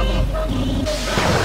あっ!